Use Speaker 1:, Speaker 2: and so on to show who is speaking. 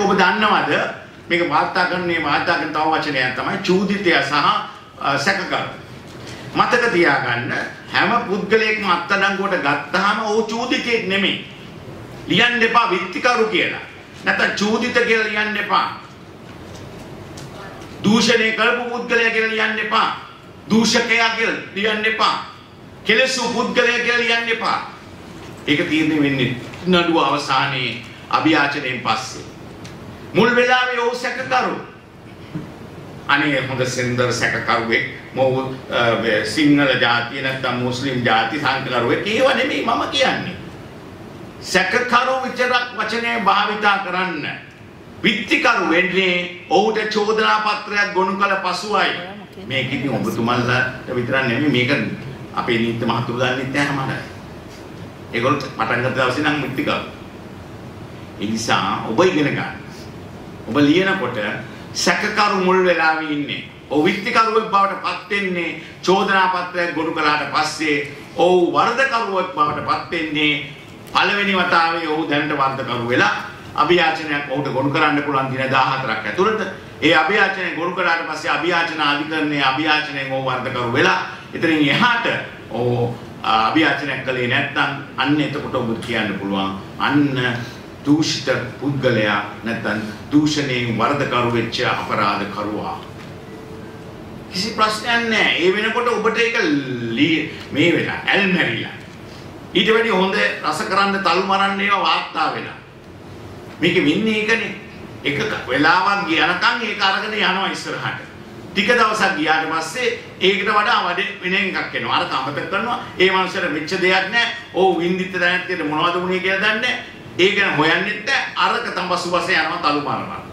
Speaker 1: ඊළඟට ඔබ දන්නවද මේක වාර්තා කරන්නේ වාර්තා කරන තව වචනයක් තමයි චූදිතය සහ සැකකරු. මතක තියාගන්න හැම පුද්ගලයෙක්ම අත්අඩංගුවට ගත්තාම ਉਹ චූදිතෙක් නෙමෙයි. ලියන්න එපා විත්තිකරු කියලා. නැත්නම් චූදිත කියලා ලියන්න එපා. දූෂණය කරපු පුද්ගලයා කියලා ලියන්න එපා. දූෂකයා කියලා ලියන්න එපා. කෙලෙසු පුද්ගලයා කියලා ලියන්න එපා. ඒක තීරණය වෙන්නේ නඩුව අවසානයේ අභියාචනයෙන් පස්සේ. මුල් වෙලාවේ ඔහු සැකකරු. අනේ හොඳ සෙන්දර සැකකරුවෙක් මොහු සිංහල ජාතිය නැත්නම් මුස්ලිම් ජාති සංකරුවෙක් ඒව නෙමෙයි මම කියන්නේ. සැකකරු විතරක් වචනේ භාවිතා කරන්න. විත්තිකරු වෙන්නේ ඔහුට චෝදනා පත්‍රයක් ගොනු කළ පසුවයි. මේක ඉතින් ඔබතුමන්ලාට විතරක් නෙමෙයි මේක අපේ නීති මහතුරු දන්නෙත් නැහැ මට. ඒගොල්ලෝ පටන් ගත්ත දවසේ නම් විත්තිකරු. ඒ නිසා ඔබ ඉගෙන ගන්න. ඔබ ලියනකොට සැකකරු මුල් වෙලාවේ ඉන්නේ. ඔව් විත්තිකරුවෙක් බවට පත් වෙන්නේ චෝදනා පත්‍රයක් ගොනු කළාට පස්සේ ඔව් වරදකරුවෙක් බවට පත් වෙන්නේ පළවෙනි වතාවේ ඔහු දැනට වරදකරු වෙලා අභියාචනයක් ඔහුට ගොනු කරන්න පුළුවන් දින 14ක් ඇතුළත ඒ අභියාචනය ගොනු කළාට පස්සේ අභියාචන අධිකරණයේ අභියාචනයෙන් ඔහු වරදකරු වෙලා ඉතින් එහාට ඔහු අභියාචනයක් කළේ නැත්නම් අන්න එතකොට ඔබ කියන්න පුළුවන් අන්න දූෂිත පුද්ගලයා නැත්නම් දූෂණයෙන් වරදකරු වෙච්ච අපරාධකරුවා කිසි ප්‍රශ්නයක් නැහැ. ඒ වෙනකොට ඔබට ඒක මේ වෙලා ඇල්මැරිලා. ඊට වැඩි හොඳ රස කරන්න තල් මරන්න ඒවා වාර්තා වෙලා. මේක වෙන්නේ ඒකනේ. එක වෙලාවක් ගියනකම් ඒක අරගෙන යනවා ඉස්සරහට. ටික දවසක් ගියාට පස්සේ ඒකට වඩා වැඩ වෙන එකක් එනවා. අර කමතක් කරනවා. ඒ මනුස්සයාට මෙච්ච දෙයක් නැහැ. ඕ වින්දිත දැනට මොනවද වුනේ කියලා දන්නේ නැහැ. ඒක ගැන හොයන්නෙත් නැහැ. අරක තම පසුපස යනවා තලු මරනවා.